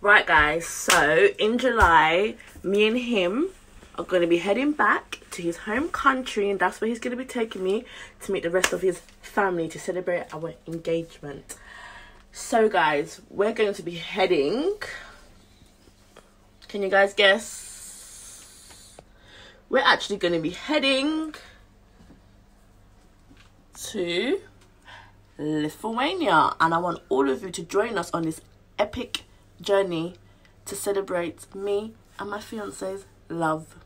Right, guys, so in July, me and him are going to be heading back to his home country, and that's where he's going to be taking me to meet the rest of his family to celebrate our engagement. So, guys, we're going to be heading. Can you guys guess? We're actually going to be heading to Lithuania, and I want all of you to join us on this epic journey to celebrate me and my fiance's love.